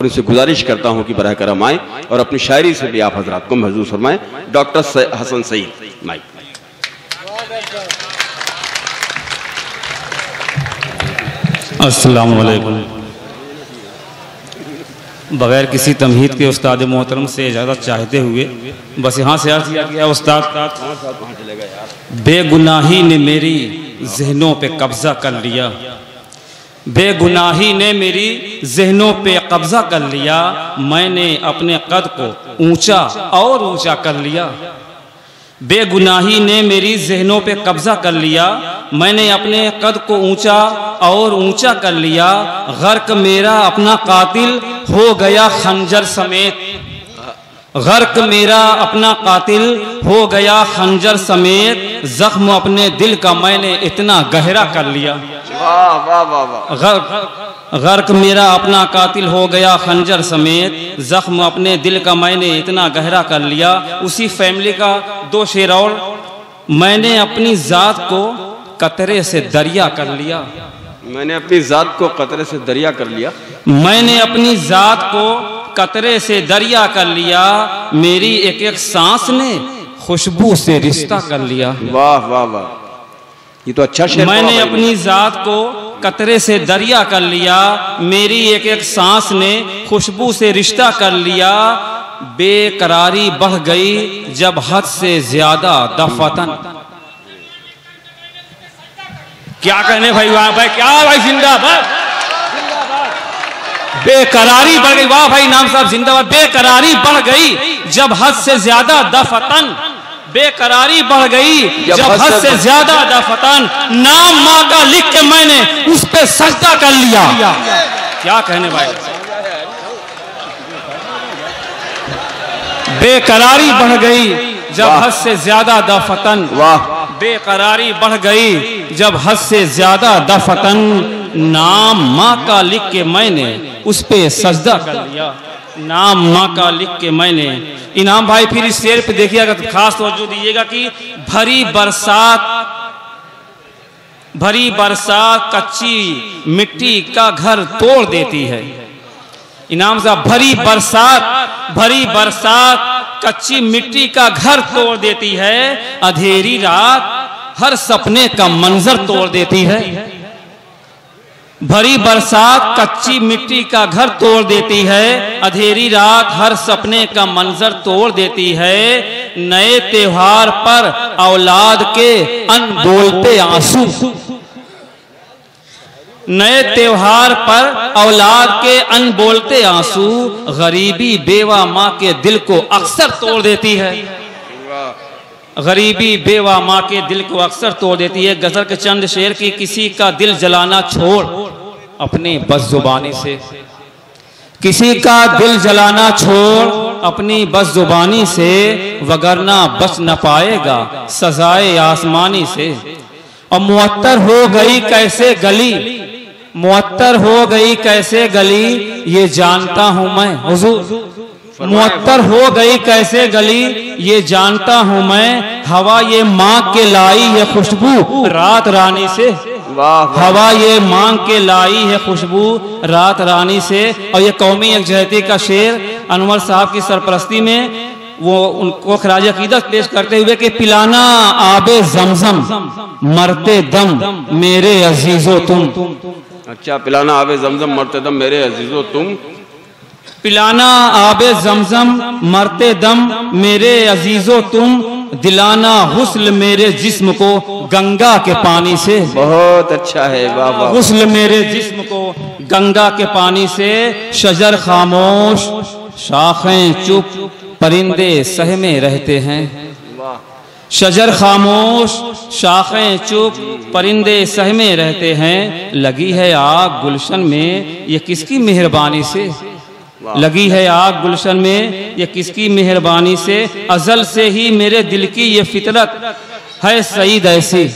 اور اسے گزارش کرتا ہوں کہ براہ کرم آئیں اور اپنی شاعری سے بھی آپ حضرات کو محضوظ فرمائیں۔ Doctor Hasan Saeed, mike. السلام علیکم۔ بغیر کسی تمہید کے استاد محترم سے اجازت چاہتے ہوئے، بس یہاں سے عرض کیا گیا، استاد۔ بے گناہی نے میری ذہنوں پہ قبضہ کر لیا۔ بے گناہی نے میری ذہنوں پہ قبضہ کر لیا، میں نے اپنے قد کو اونچا اور اونچا کر لیا۔ بے گناہی نے میری ذہنوں پہ قبضہ کر لیا، میں نے اپنے قد کو اونچا اور اونچا کر لیا۔ غرق میرا اپنا قاتل ہو گیا خنجر سمیت۔ غرق میرا اپنا قاتل ہو گیا خنجر سمیت زخم اپنے دل کا میں نے اتنا گہرا کر لیا۔ غرق میرا اپنا قاتل ہو گیا خنجر سمیت زخم اپنے دل کا میں نے اتنا گہرا کر لیا۔ اسی فیملی کا دو شیر اور میں نے اپنی ذات کو قطرے سے دریا کر لیا۔ میں نے اپنی ذات کو قطرے سے دریا کر لیا۔ میں نے اپنی ذات کو قطرے سے دریا کر لیا میری ایک ایک سانس نے خوشبو سے رشتہ کر لیا۔ واہ واہ واہ۔ یہ تو اچھا شعر میں نے اپنی ذات کو قطرے سے دریا کر لیا میری ایک ایک سانس نے خوشبو سے رشتہ کر لیا۔ بے قراری بڑھ گئی جب حد سے زیادہ دفتن کیا کہنے بھائی واہ بھائی کیا بھائی زندہ بھائی بے قراری بڑھ گئی۔ واہ بھائی نام صاحب زندہ بھائی بے قراری بڑھ گئی جب حد سے زیادہ دفتن بے قراری بڑھ گئی جب حد سے زیادہ دفتن نام ماں کا لکھ کے میں نے اس پہ سجدہ کر لیا۔ کیا کہنے بھائی؟ بے قراری بڑھ گئی جب حد سے زیادہ دفتن واہ۔ بے قراری بڑھ گئی جب حد سے زیادہ دفتن نام ماں کا لکھ کے میں نے اس پہ سجدہ کر لیا۔ نام ماں کا لکھ کے میں نے۔ انعام بھائی، پھر اس شیر پہ دیکھیے گا خاص توجہ دیجیے گا کہ بھری برسات بھری برسات کچی مٹی کا گھر توڑ دیتی ہے۔ انعام صاحب، بھری برسات بھری برسات کچی مٹی کا گھر توڑ دیتی ہے۔ ادھیری رات ہر سپنے کا منظر توڑ دیتی ہے۔ بھری برسات کچی مٹی کا گھر توڑ دیتی ہے، ادھیری رات ہر سپنے کا منظر توڑ دیتی ہے۔ نئے تہوار پر اولاد کے ان بولتے آنسو۔ نئے تہوار پر اولاد کے ان بولتے آنسو۔ غریبی بیوہ ماں کے دل کو اکثر توڑ دیتی ہے۔ غریبی بیوہ ماں کے دل کو اکثر توڑ دیتی ہے۔ غزل کے چند شیر کی کسی کا دل جلانا چھوڑ۔ اپنی بس زبانی سے۔ کسی کا دل جلانا چھوڑ اپنی بس زبانی سے، وگرنہ بچ نہ پائے گا سزائے آسمانی سے۔ اور معطر ہو گئی کیسے گلی؟ معطر ہو گئی کیسے گلی؟ یہ جانتا ہوں میں، حضور۔ معطر ہو گئی کیسے گلی؟ یہ جانتا ہوں میں، ہوا یہ ماں کے لائی ہے خوشبو۔ رات رانی سے۔ ہوا یہ مانگ کے لائی ہے خوشبو رات رانی سے۔ اور یہ قومی یکجہتی کا شعر انور صاحب کی سرپرستی میں وہ ان کو خراج عقیدت پیش کرتے ہوئے کہ پلانا آب زمزم مرتے دم میرے عزیزو تم۔ اچھا پلانا آب زمزم مرتے دم میرے عزیزو تم۔ پلانا آب زمزم مرتے دم میرے عزیزو تم۔ دلانا غسل میرے جسم کو گنگا کے پانی سے بہت اچھا ہے واہ غسل میرے جسم کو گنگا کے پانی سے شجر خاموش شاخیں چپ پرندے سہمے رہتے ہیں۔ شجر خاموش شاخیں چپ پرندے سہمے رہتے ہیں۔ لگی ہے آگ گلشن میں یہ کس کی مہربانی سے؟ لگی ہے آگ گلشن میں یہ کس کی مہربانی سے؟ ازل سے ہی میرے دل کی یہ فطرت ہے سعید ایسی۔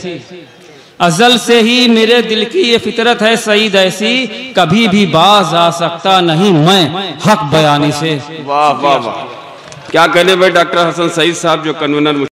ازل سے ہی میرے دل کی یہ فطرت ہے سعید ایسی۔ کبھی بھی باز آ سکتا نہیں میں حق بیانی سے۔ واہ واہ واہ۔ کیا کہنے بھائی ڈاکٹر حسن سعید صاحب جو کنونر